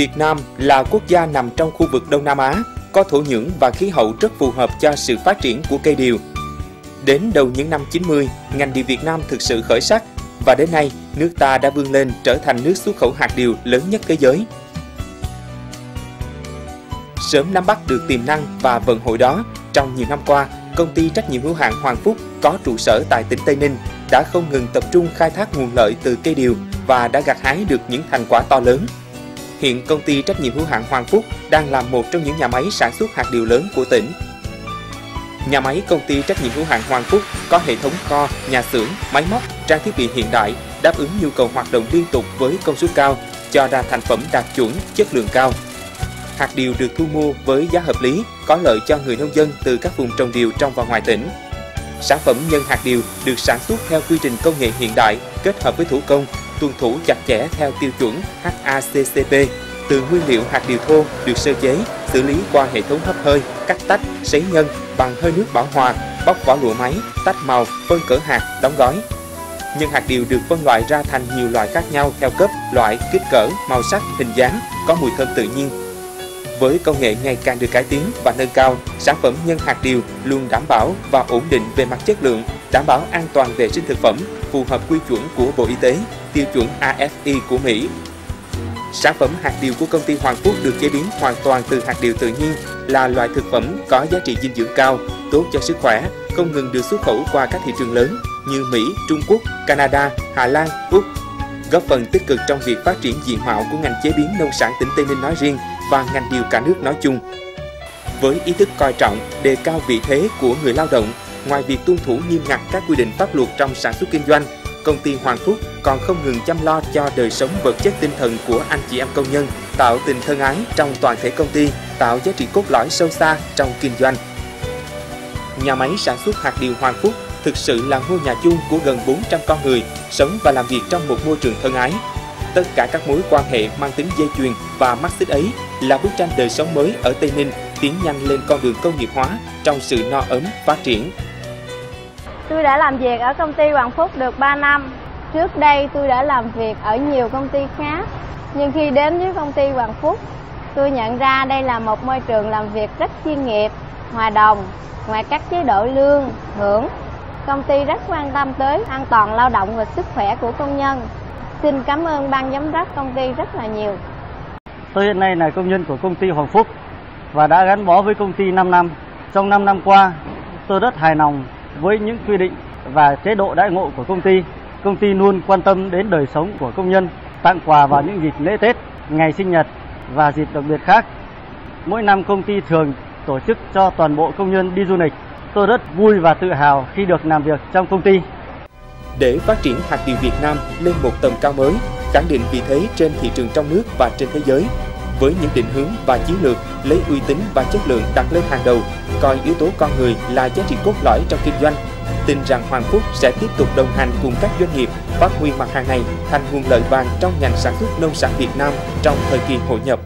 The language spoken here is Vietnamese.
Việt Nam là quốc gia nằm trong khu vực Đông Nam Á, có thổ nhưỡng và khí hậu rất phù hợp cho sự phát triển của cây điều. Đến đầu những năm 90, ngành điều Việt Nam thực sự khởi sắc và đến nay nước ta đã vươn lên trở thành nước xuất khẩu hạt điều lớn nhất thế giới. Sớm nắm bắt được tiềm năng và vận hội đó, trong nhiều năm qua, công ty trách nhiệm hữu hạn Hoàng Phúc có trụ sở tại tỉnh Tây Ninh đã không ngừng tập trung khai thác nguồn lợi từ cây điều và đã gặt hái được những thành quả to lớn. Hiện công ty trách nhiệm hữu hạn Hoàng Phúc đang là một trong những nhà máy sản xuất hạt điều lớn của tỉnh. Nhà máy công ty trách nhiệm hữu hạn Hoàng Phúc có hệ thống kho, nhà xưởng, máy móc, trang thiết bị hiện đại đáp ứng nhu cầu hoạt động liên tục với công suất cao, cho ra thành phẩm đạt chuẩn, chất lượng cao. Hạt điều được thu mua với giá hợp lý, có lợi cho người nông dân từ các vùng trồng điều trong và ngoài tỉnh. Sản phẩm nhân hạt điều được sản xuất theo quy trình công nghệ hiện đại kết hợp với thủ công, tuân thủ chặt chẽ theo tiêu chuẩn HACCP. Từ nguyên liệu hạt điều thô được sơ chế, xử lý qua hệ thống hấp hơi, cắt tách, sấy nhân bằng hơi nước bảo hòa, bóc vỏ lụa máy, tách màu, phân cỡ hạt, đóng gói. Nhân hạt điều được phân loại ra thành nhiều loại khác nhau theo cấp, loại, kích cỡ, màu sắc, hình dáng, có mùi thơm tự nhiên, với công nghệ ngày càng được cải tiến và nâng cao, sản phẩm nhân hạt điều luôn đảm bảo và ổn định về mặt chất lượng, đảm bảo an toàn vệ sinh thực phẩm, phù hợp quy chuẩn của Bộ Y tế, tiêu chuẩn AFI của Mỹ. Sản phẩm hạt điều của công ty Hoàng Phúc được chế biến hoàn toàn từ hạt điều tự nhiên, là loại thực phẩm có giá trị dinh dưỡng cao, tốt cho sức khỏe, không ngừng được xuất khẩu qua các thị trường lớn như Mỹ, Trung Quốc, Canada, Hà Lan, Úc, góp phần tích cực trong việc phát triển diện mạo của ngành chế biến nông sản tỉnh Tây Ninh nói riêng và ngành điều cả nước nói chung. Với ý thức coi trọng, đề cao vị thế của người lao động, ngoài việc tuân thủ nghiêm ngặt các quy định pháp luật trong sản xuất kinh doanh, công ty Hoàng Phúc còn không ngừng chăm lo cho đời sống vật chất tinh thần của anh chị em công nhân, tạo tình thân ái trong toàn thể công ty, tạo giá trị cốt lõi sâu xa trong kinh doanh. Nhà máy sản xuất hạt điều Hoàng Phúc thực sự là ngôi nhà chung của gần 400 con người sống và làm việc trong một môi trường thân ái, Tất cả các mối quan hệ mang tính dây chuyền và mắt xích ấy là bức tranh đời sống mới ở Tây Ninh tiến nhanh lên con đường công nghiệp hóa trong sự no ấm phát triển. Tôi đã làm việc ở công ty Hoàng Phúc được 3 năm. Trước đây tôi đã làm việc ở nhiều công ty khác. Nhưng khi đến với công ty Hoàng Phúc, tôi nhận ra đây là một môi trường làm việc rất chuyên nghiệp, hòa đồng, ngoài các chế độ lương, hưởng. Công ty rất quan tâm tới an toàn lao động và sức khỏe của công nhân. Xin cảm ơn ban giám đốc công ty rất là nhiều. Tôi hiện nay là công nhân của công ty Hoàng Phúc và đã gắn bó với công ty 5 năm. Trong 5 năm qua, tôi rất hài lòng với những quy định và chế độ đãi ngộ của công ty. Công ty luôn quan tâm đến đời sống của công nhân, tặng quà vào những dịp lễ Tết, ngày sinh nhật và dịp đặc biệt khác. Mỗi năm công ty thường tổ chức cho toàn bộ công nhân đi du lịch. Tôi rất vui và tự hào khi được làm việc trong công ty để phát triển hạt điều Việt Nam lên một tầm cao mới, khẳng định vị thế trên thị trường trong nước và trên thế giới. Với những định hướng và chiến lược lấy uy tín và chất lượng đặt lên hàng đầu, coi yếu tố con người là giá trị cốt lõi trong kinh doanh, tin rằng Hoàng Phúc sẽ tiếp tục đồng hành cùng các doanh nghiệp phát huy mặt hàng này thành nguồn lợi vàng trong ngành sản xuất nông sản Việt Nam trong thời kỳ hội nhập.